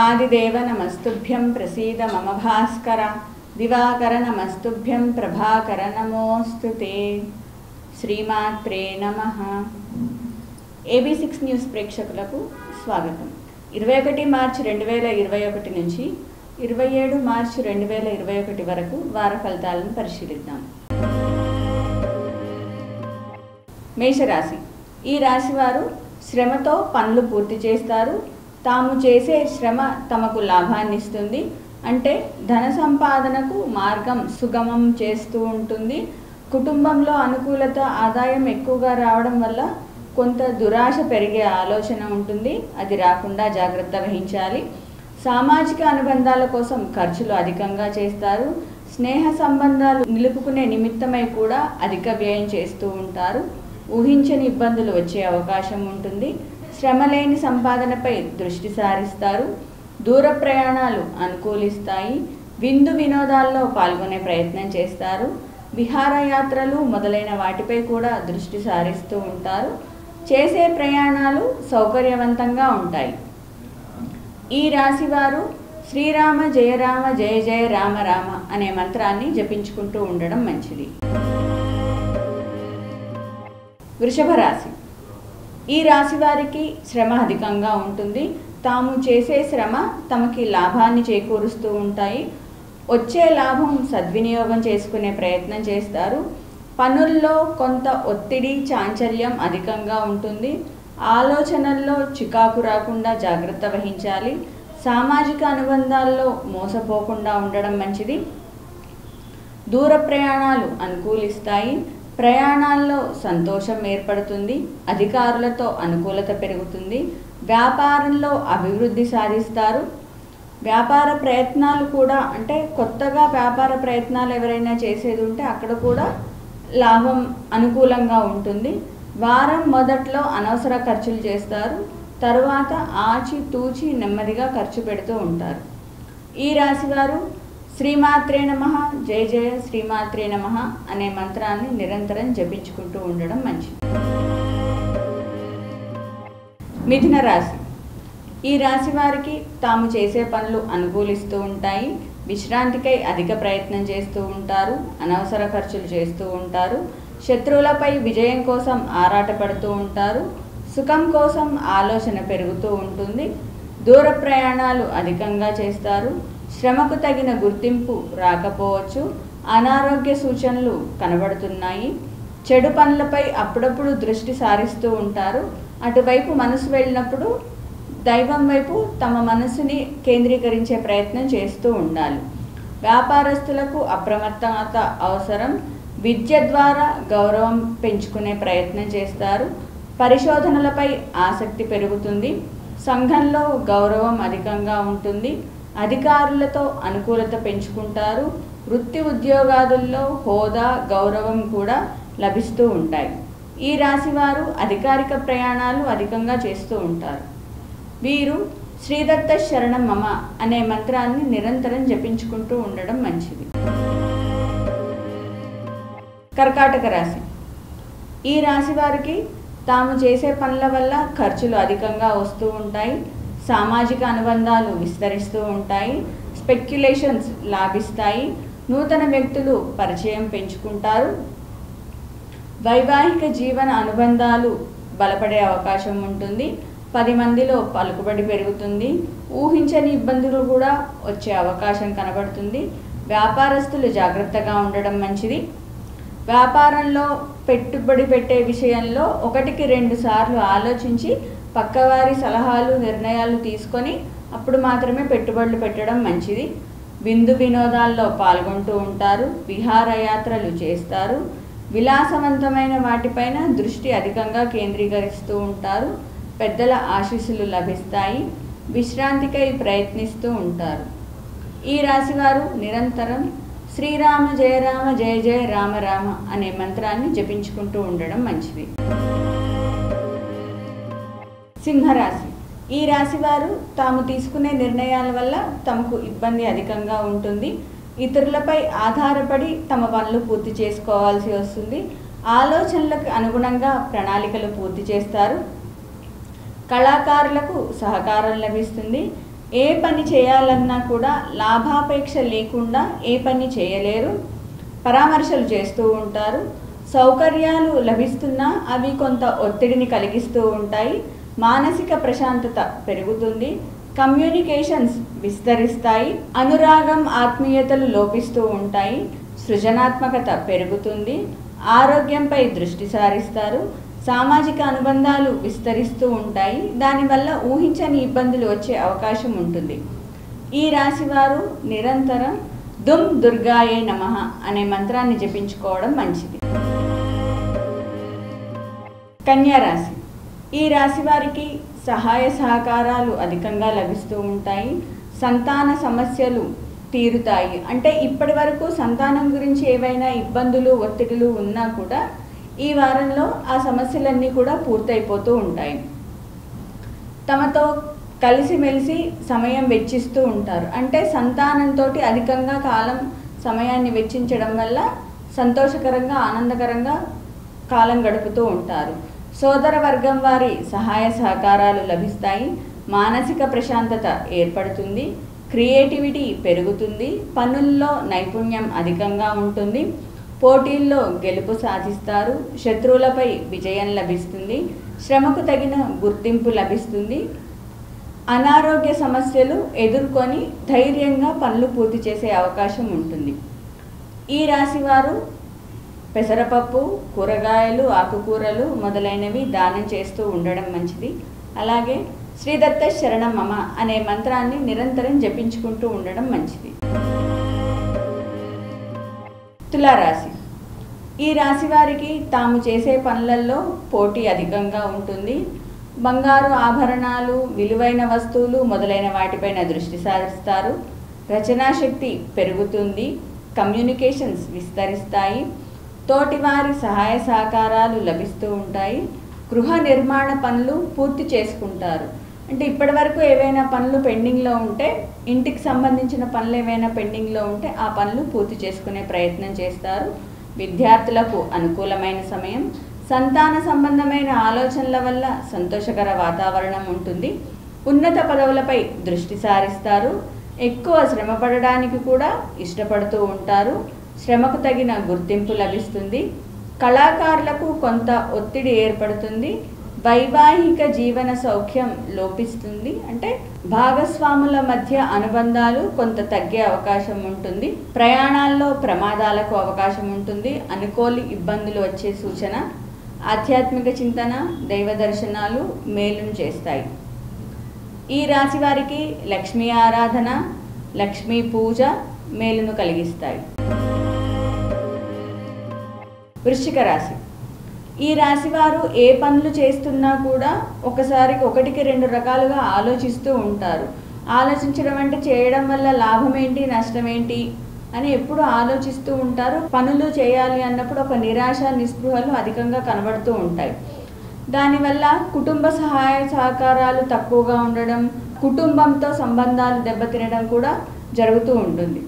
ఆదిదేవ నమస్తుభ్యం ప్రసీద మమ భాస్కర దివాకర నమస్తుభ్యం ప్రభాకర నమోస్తు శ్రీమాత్రే నమ ఏబీ సిక్స్ న్యూస్ ప్రేక్షకులకు స్వాగతం ఇరవై ఒకటి మార్చ్ రెండు వేల ఇరవై ఒకటి నుంచి ఇరవై ఏడు మార్చ్ రెండు వేల ఇరవై ఒకటి వరకు వార ఫలితాలను పరిశీలిద్దాం. మేషరాశి. ఈ రాశివారు శ్రమతో పనులు పూర్తి చేస్తారు. తాము చేసే శ్రమ తమకు లాభాన్నిస్తుంది. అంటే ధన సంపాదనకు మార్గం సుగమం చేస్తూ ఉంటుంది. కుటుంబంలో అనుకూలత ఆదాయం ఎక్కువగా రావడం వల్ల కొంత దురాశ పెరిగే ఆలోచన ఉంటుంది. అది రాకుండా జాగ్రత్త వహించాలి. సామాజిక అనుబంధాల కోసం ఖర్చులు అధికంగా చేస్తారు. స్నేహ సంబంధాలు నిలుపుకునే నిమిత్తమై కూడా అధిక వ్యయం చేస్తూ ఉంటారు. ఊహించని ఇబ్బందులు వచ్చే అవకాశం ఉంటుంది. శ్రమ లేని సంపాదనపై దృష్టి సారిస్తారు. దూర ప్రయాణాలు అనుకూలిస్తాయి. విందు వినోదాల్లో పాల్గొనే ప్రయత్నం చేస్తారు. విహారయాత్రలు మొదలైన వాటిపై కూడా దృష్టి సారిస్తూ ఉంటారు. చేసే ప్రయాణాలు సౌకర్యవంతంగా ఉంటాయి. ఈ రాశివారు శ్రీరామ జయరామ జయ జయ రామ రామ అనే మంత్రాన్ని జపించుకుంటూ ఉండడం మంచిది. వృషభ రాశి ఈ రాశి వారికి శ్రమ అధికంగా ఉంటుంది. తాము చేసే శ్రమ తమకి లాభాన్ని చేకూరుస్తూ ఉంటాయి. వచ్చే లాభం సద్వినియోగం చేసుకునే ప్రయత్నం చేస్తారు. పనుల్లో కొంత ఒత్తిడి చాంచల్యం అధికంగా ఉంటుంది. ఆలోచనల్లో చికాకు రాకుండా జాగ్రత్త వహించాలి. సామాజిక అనుబంధాల్లో మోసపోకుండా ఉండడం మంచిది. దూర ప్రయాణాలు అనుకూలిస్తాయి. ప్రయాణాల్లో సంతోషం ఏర్పడుతుంది అధికారులతో అనుకూలత పెరుగుతుంది వ్యాపారంలో అభివృద్ధి సాధిస్తారు. వ్యాపార ప్రయత్నాలు కూడా అంటే కొత్తగా వ్యాపార ప్రయత్నాలు ఎవరైనా చేసేది ఉంటే అక్కడ కూడా లాభం అనుకూలంగా ఉంటుంది. వారం మొదట్లో అనవసర ఖర్చులు చేస్తారు తరువాత ఆచి తూచి నెమ్మదిగా ఖర్చు పెడుతూ ఉంటారు. ఈ రాశివారు శ్రీమాత్రే నమ జయ జయ శ్రీమాత్రే నమ అనే మంత్రాన్ని నిరంతరం జపించుకుంటూ ఉండడం మంచిది. మిథున రాశి. ఈ రాశి వారికి తాము చేసే పనులు అనుకూలిస్తూ ఉంటాయి విశ్రాంతికై అధిక ప్రయత్నం చేస్తూ ఉంటారు అనవసర ఖర్చులు చేస్తూ ఉంటారు శత్రువులపై విజయం కోసం ఆరాటపడుతూ ఉంటారు సుఖం కోసం ఆలోచన పెరుగుతూ ఉంటుంది దూర ప్రయాణాలు అధికంగా చేస్తారు శ్రమకు తగిన గుర్తింపు రాకపోవచ్చు. అనారోగ్య సూచనలు కనబడుతున్నాయి. చెడు పనులపై అప్పుడప్పుడు దృష్టి సారిస్తూ ఉంటారు. అటువైపు మనసు వెళ్ళినప్పుడు దైవం వైపు తమ మనసుని కేంద్రీకరించే ప్రయత్నం చేస్తూ ఉండాలి. వ్యాపారస్తులకు అప్రమత్తత అవసరం. విద్య ద్వారా గౌరవం పెంచుకునే ప్రయత్నం చేస్తారు. పరిశోధనలపై ఆసక్తి పెరుగుతుంది. సంఘంలో గౌరవం అధికంగా ఉంటుంది. అధికారులతో అనుకూలత పెంచుకుంటారు. వృత్తి ఉద్యోగాదుల్లో హోదా గౌరవం కూడా లభిస్తూ ఉంటాయి. ఈ రాశివారు అధికారిక ప్రయాణాలు అధికంగా చేస్తూ ఉంటారు. వీరు శ్రీదత్త శరణం మమ అనే మంత్రాన్ని నిరంతరం జపించుకుంటూ ఉండడం మంచిది. కర్కాటక రాశి. ఈ రాశి వారికి తాము చేసే పనుల వల్ల ఖర్చులు అధికంగా వస్తూ ఉంటాయి. సామాజిక అనుబంధాలు విస్తరిస్తూ ఉంటాయి స్పెక్యులేషన్స్ లాభిస్తాయి నూతన వ్యక్తులు పరిచయం పెంచుకుంటారు. వైవాహిక జీవన అనుబంధాలు బలపడే అవకాశం ఉంటుంది. పది మందిలో పలుకుబడి పెరుగుతుంది. ఊహించని ఇబ్బందులు కూడా వచ్చే అవకాశం కనబడుతుంది. వ్యాపారస్తులు జాగ్రత్తగా ఉండడం మంచిది. వ్యాపారంలో పెట్టుబడి పెట్టే విషయంలో ఒకటికి రెండు సార్లు ఆలోచించి పక్కవారి సలహాలు నిర్ణయాలు తీసుకొని అప్పుడు మాత్రమే పెట్టుబడులు పెట్టడం మంచిది. విందు వినోదాల్లో పాల్గొంటూ ఉంటారు విహారయాత్రలు చేస్తారు విలాసవంతమైన వాటిపైన దృష్టి అధికంగా కేంద్రీకరిస్తూ ఉంటారు పెద్దల ఆశీస్సులు లభిస్తాయి విశ్రాంతికై ప్రయత్నిస్తూ ఉంటారు. ఈ రాశివారు నిరంతరం శ్రీరామ జయ రామ జయ జయ రామ రామ అనే మంత్రాన్ని జపించుకుంటూ ఉండడం మంచిది. సింహరాశి. ఈ రాశి వారు తాము తీసుకునే నిర్ణయాల వల్ల తమకు ఇబ్బంది అధికంగా ఉంటుంది. ఇతరులపై ఆధారపడి తమ పనులు పూర్తి చేసుకోవాల్సి వస్తుంది. ఆలోచనలకు అనుగుణంగా ప్రణాళికలు పూర్తి చేస్తారు. కళాకారులకు సహకారం లభిస్తుంది. ఏ పని చేయాలన్నా కూడా లాభాపేక్ష లేకుండా ఏ పని చేయలేరు. పరామర్శలు చేస్తూ ఉంటారు. సౌకర్యాలు లభిస్తున్నా అవి కొంత ఒత్తిడిని కలిగిస్తూ ఉంటాయి. మానసిక ప్రశాంతత పెరుగుతుంది కమ్యూనికేషన్స్ విస్తరిస్తాయి అనురాగం ఆత్మీయతలు లోపిస్తూ ఉంటాయి సృజనాత్మకత పెరుగుతుంది ఆరోగ్యంపై దృష్టి సారిస్తారు సామాజిక అనుబంధాలు విస్తరిస్తూ ఉంటాయి దానివల్ల ఊహించని ఇబ్బందులు వచ్చే అవకాశం ఉంటుంది. ఈ రాశి వారు నిరంతరం దుమ్ దుర్గాయే నమః అనే మంత్రాన్ని జపించుకోవడం మంచిది. కన్యా రాశి ఈ రాశి వారికి సహాయ సహకారాలు అధికంగా లభిస్తూ ఉంటాయి. సంతాన సమస్యలు తీరుతాయి. అంటే ఇప్పటి వరకు సంతానం గురించి ఏవైనా ఇబ్బందులు ఒత్తిడులు ఉన్నా కూడా ఈ వారంలో ఆ సమస్యలన్నీ కూడా పూర్తయిపోతూ ఉంటాయి. తమతో కలిసిమెలిసి సమయం వెచ్చిస్తూ ఉంటారు. అంటే సంతానంతో అధికంగా కాలం సమయాన్ని వెచ్చించడం వల్ల సంతోషకరంగా ఆనందకరంగా కాలం గడుపుతూ ఉంటారు. సోదర వర్గం వారి సహాయ సహకారాలు లభిస్తాయి. మానసిక ప్రశాంతత ఏర్పడుతుంది. క్రియేటివిటీ పెరుగుతుంది. పనుల్లో నైపుణ్యం అధికంగా ఉంటుంది. పోటీల్లో గెలుపు సాధిస్తారు. శత్రువులపై విజయం లభిస్తుంది. శ్రమకు తగిన గుర్తింపు లభిస్తుంది. అనారోగ్య సమస్యలు ఎదుర్కొని ధైర్యంగా పనులు పూర్తి చేసే అవకాశం ఉంటుంది. ఈ రాశి వారు పెసరపప్పు కూరగాయలు ఆకుకూరలు మొదలైనవి దానం చేస్తూ ఉండడం మంచిది. అలాగే శ్రీదత్త శరణం మమ అనే మంత్రాన్ని నిరంతరం జపించుకుంటూ ఉండడం మంచిది. తులారాశి. ఈ రాశి వారికి తాము చేసే పనులలో పోటీ అధికంగా ఉంటుంది. బంగారు ఆభరణాలు విలువైన వస్తువులు మొదలైన వాటిపైన దృష్టి సారిస్తారు. రచనాశక్తి పెరుగుతుంది. కమ్యూనికేషన్స్ విస్తరిస్తాయి. తోటివారి సహాయ సహకారాలు లభిస్తూ ఉంటాయి. గృహ నిర్మాణ పనులు పూర్తి చేసుకుంటారు. అంటే ఇప్పటి వరకు ఏవైనా పనులు పెండింగ్లో ఉంటే ఇంటికి సంబంధించిన పనులు ఏవైనా పెండింగ్లో ఉంటే ఆ పనులు పూర్తి చేసుకునే ప్రయత్నం చేస్తారు. విద్యార్థులకు అనుకూలమైన సమయం సంతాన సంబంధమైన ఆలోచనల వల్ల సంతోషకర వాతావరణం ఉంటుంది. ఉన్నత పదవులపై దృష్టి సారిస్తారు. ఎక్కువ శ్రమ పడడానికి కూడా ఇష్టపడుతూ ఉంటారు. శ్రమకు తగిన గుర్తింపు లభిస్తుంది. కళాకారులకు కొంత ఒత్తిడి ఏర్పడుతుంది. వైవాహిక జీవన సౌఖ్యం లోపిస్తుంది. అంటే భాగస్వాముల మధ్య అనుబంధాలు కొంత తగ్గే అవకాశం ఉంటుంది. ప్రయాణాల్లో ప్రమాదాలకు అవకాశం ఉంటుంది. అనుకోని ఇబ్బందులు వచ్చే సూచన ఆధ్యాత్మిక చింతన దైవ దర్శనాలు మేలును చేస్తాయి. ఈ రాశి వారికి లక్ష్మీ ఆరాధన లక్ష్మీ పూజ మేలును కలిగిస్తాయి. వృశ్చిక రాశి. ఈ రాశి వారు ఏ పనులు చేస్తున్నా కూడా ఒకసారి ఒకటికి రెండు రకాలుగా ఆలోచిస్తూ ఉంటారు. ఆలోచించడం అంటే చేయడం వల్ల లాభం ఏంటి నష్టం ఏంటి అని ఎప్పుడు ఆలోచిస్తూ ఉంటారు. పనులు చేయాలి అన్నప్పుడు ఒక నిరాశ నిస్పృహలు అధికంగా కనబడుతూ ఉంటాయి. దానివల్ల కుటుంబ సహాయ సహకారాలు తక్కువగా ఉండడం కుటుంబంతో సంబంధాలు దెబ్బతినడం కూడా జరుగుతూ ఉంటుంది.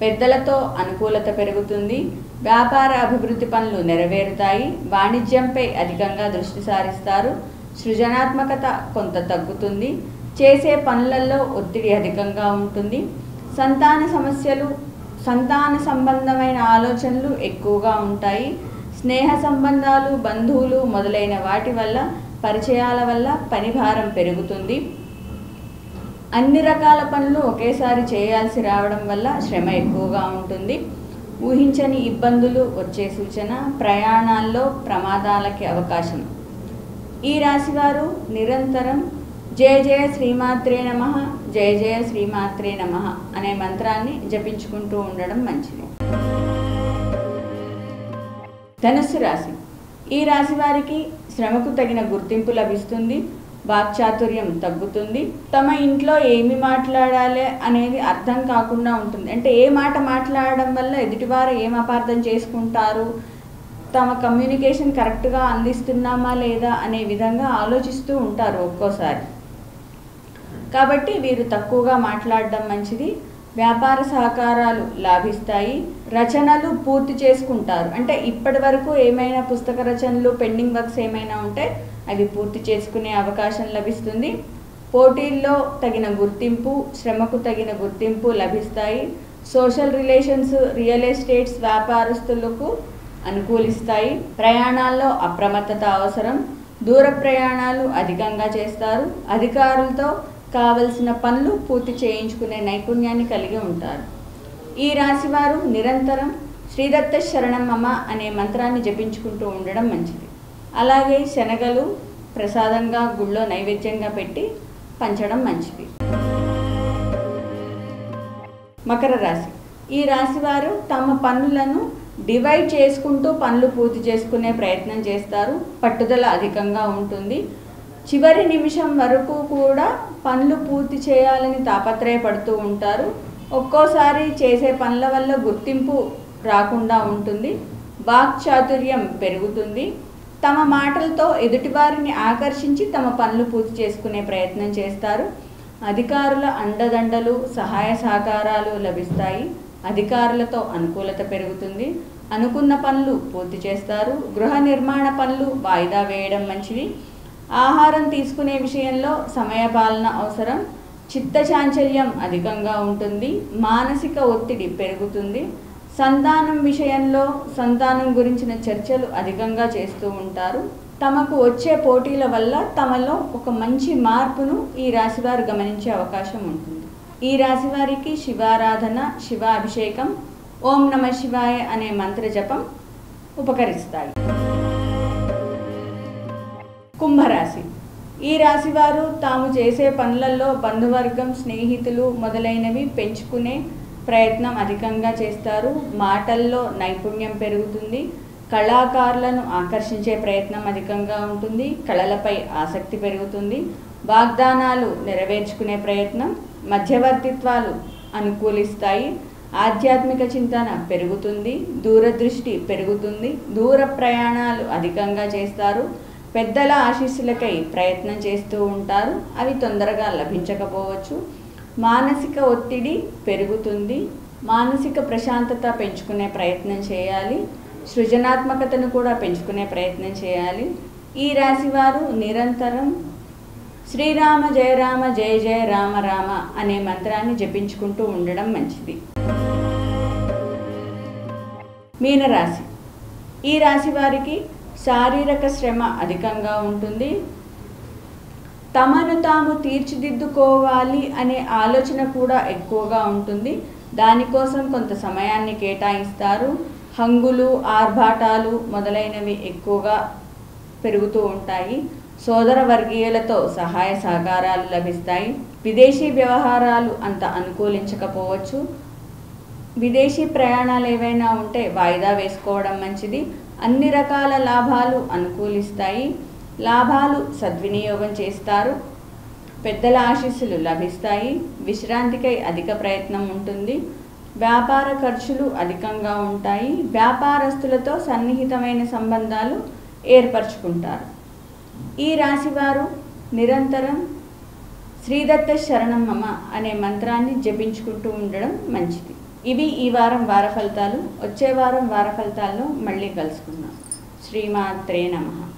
పెద్దలతో అనుకూలత పెరుగుతుంది. వ్యాపార అభివృద్ధి పనులు నెరవేరుతాయి. వాణిజ్యంపై అధికంగా దృష్టి సారిస్తారు. సృజనాత్మకత కొంత తగ్గుతుంది. చేసే పనులలో ఒత్తిడి అధికంగా ఉంటుంది. సంతాన సమస్యలు సంతాన సంబంధమైన ఆలోచనలు ఎక్కువగా ఉంటాయి. స్నేహ సంబంధాలు బంధువులు మొదలైన వాటి వల్ల పరిచయాల వల్ల పని భారం పెరుగుతుంది. అన్ని రకాల పనులు ఒకేసారి చేయాల్సి రావడం వల్ల శ్రమ ఎక్కువగా ఉంటుంది. ఊహించని ఇబ్బందులు వచ్చే సూచన ప్రయాణాల్లో ప్రమాదాలకి అవకాశం. ఈ రాశివారు నిరంతరం జయ జయ శ్రీమాత్రే నమ జయ జయ శ్రీమాత్రే నమ అనే మంత్రాన్ని జపించుకుంటూ ఉండడం మంచిది. ధనుస్సు రాశి. ఈ రాశి వారికి శ్రమకు తగిన గుర్తింపు లభిస్తుంది. వాక్చాతుర్యం తగ్గుతుంది. తమ ఇంట్లో ఏమి మాట్లాడాలి అనేది అర్థం కాకుండా ఉంటుంది. అంటే ఏ మాట మాట్లాడడం వల్ల ఎదుటివారు ఏం అపార్థం చేసుకుంటారు? తమ కమ్యూనికేషన్ కరెక్ట్గా అందిస్తున్నామా లేదా అనే విధంగా ఆలోచిస్తూ ఉంటారు ఒక్కోసారి. కాబట్టి వీరు తక్కువగా మాట్లాడడం మంచిది. వ్యాపార సహకారాలు లాభిస్తాయి. రచనలు పూర్తి చేసుకుంటారు. అంటే ఇప్పటి వరకు ఏమైనా పుస్తక రచనలు పెండింగ్ వర్క్స్ ఏమైనా ఉంటే అది పూర్తి చేసుకునే అవకాశం లభిస్తుంది. పోటీల్లో తగిన గుర్తింపు శ్రమకు తగిన గుర్తింపు లభిస్తాయి. సోషల్ రిలేషన్స్ రియల్ ఎస్టేట్స్ వ్యాపారస్తులకు అనుకూలిస్తాయి. ప్రయాణాల్లో అప్రమత్తత అవసరం. దూర ప్రయాణాలు అధికంగా చేస్తారు. అధికారులతో కావలసిన పనులు పూర్తి చేయించుకునే నైపుణ్యాన్ని కలిగి ఉంటారు. ఈ రాశివారు నిరంతరం శ్రీదత్త శరణం మమ అనే మంత్రాన్ని జపించుకుంటూ ఉండడం మంచిది. అలాగే శనగలు ప్రసాదంగా గుళ్ళో నైవేద్యంగా పెట్టి పంచడం మంచిది. మకర రాశి. ఈ రాశి వారు తమ పనులను డివైడ్ చేసుకుంటూ పనులు పూర్తి చేసుకునే ప్రయత్నం చేస్తారు. పట్టుదల అధికంగా ఉంటుంది. చివరి నిమిషం వరకు కూడా పనులు పూర్తి చేయాలని తాపత్రయపడుతూ ఉంటారు. ఒక్కోసారి చేసే పనుల వల్ల గుర్తింపు రాకుండా ఉంటుంది. వాక్చాతుర్యం పెరుగుతుంది. తమ మాటలతో ఎదుటివారిని ఆకర్షించి తమ పనులు పూర్తి చేసుకునే ప్రయత్నం చేస్తారు. అధికారుల అండదండలు సహాయ సహకారాలు లభిస్తాయి. అధికారులతో అనుకూలత పెరుగుతుంది. అనుకున్న పనులు పూర్తి చేస్తారు. గృహ నిర్మాణ పనులు వాయిదా వేయడం మంచిది. ఆహారం తీసుకునే విషయంలో సమయపాలన అవసరం. చిత్తచాంచల్యం అధికంగా ఉంటుంది. మానసిక ఒత్తిడి పెరుగుతుంది. సంతానం విషయంలో సంతానం గురించిన చర్చలు అధికంగా చేస్తూ ఉంటారు. తమకు వచ్చే పోటీల వల్ల తమలో ఒక మంచి మార్పును ఈ రాశివారు గమనించే అవకాశం ఉంటుంది. ఈ రాశివారికి శివారాధన శివాభిషేకం ఓం నమ శివాయ అనే మంత్ర జపం ఉపకరిస్తాయి. కుంభరాశి. ఈ రాశివారు తాము చేసే పనులలో బంధువర్గం స్నేహితులు మొదలైనవి పెంచుకునే ప్రయత్నం అధికంగా చేస్తారు. మాటల్లో నైపుణ్యం పెరుగుతుంది. కళాకారులను ఆకర్షించే ప్రయత్నం అధికంగా ఉంటుంది. కళలపై ఆసక్తి పెరుగుతుంది. వాగ్దానాలు నెరవేర్చుకునే ప్రయత్నం మధ్యవర్తిత్వాలు అనుకూలిస్తాయి. ఆధ్యాత్మిక చింతన పెరుగుతుంది. దూరదృష్టి పెరుగుతుంది. దూర ప్రయాణాలు అధికంగా చేస్తారు. పెద్దల ఆశీస్సులకై ప్రయత్నం చేస్తూ ఉంటారు. అవి తొందరగా లభించకపోవచ్చు. మానసిక ఒత్తిడి పెరుగుతుంది. మానసిక ప్రశాంతత పెంచుకునే ప్రయత్నం చేయాలి. సృజనాత్మకతను కూడా పెంచుకునే ప్రయత్నం చేయాలి. ఈ రాశివారు నిరంతరం శ్రీరామ జయ రామ జయ జయ రామ రామ అనే మంత్రాన్ని జపించుకుంటూ ఉండడం మంచిది. మీనరాశి. ఈ రాశి వారికి శారీరక శ్రమ అధికంగా ఉంటుంది. తమను తాము తీర్చిదిద్దుకోవాలి అనే ఆలోచన కూడా ఎక్కువగా ఉంటుంది. దానికోసం కొంత సమయాన్ని కేటాయిస్తారు. హంగులు ఆర్భాటాలు మొదలైనవి ఎక్కువగా పెరుగుతూ ఉంటాయి. సోదర వర్గీయులతో సహాయ సహకారాలు లభిస్తాయి. విదేశీ వ్యవహారాలు అంత అనుకూలించకపోవచ్చు. విదేశీ ప్రయాణాలు ఏవైనా ఉంటే వాయిదా వేసుకోవడం మంచిది. అన్ని రకాల లాభాలు అనుకూలిస్తాయి. లాభాలు సద్వినియోగం చేస్తారు. పెద్దల ఆశీస్సులు లభిస్తాయి. విశ్రాంతికై అధిక ప్రయత్నం ఉంటుంది. వ్యాపార ఖర్చులు అధికంగా ఉంటాయి. వ్యాపారస్తులతో సన్నిహితమైన సంబంధాలు ఏర్పరచుకుంటారు. ఈ రాశివారు నిరంతరం శ్రీదత్త శరణం మమ అనే మంత్రాన్ని జపించుకుంటూ ఉండడం మంచిది. ఇవి ఈ వారం వార ఫలితాలు వచ్చే వారం వార ఫలితాల్లో మళ్ళీ కలుసుకుందాం. శ్రీమాత్రే నమః.